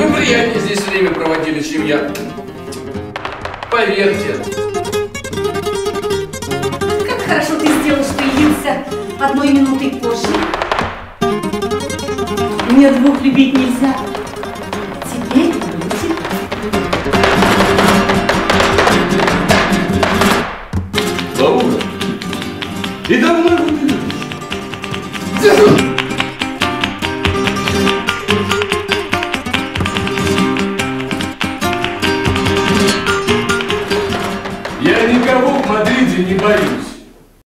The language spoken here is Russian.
Вы приятнее здесь время проводили, чем я. Поверьте. Как хорошо ты сделал, что явился одной минутой позже. Мне двух любить нельзя. Теперь будет. Лаура, и давно не любишь? Я никого в Мадриде не боюсь.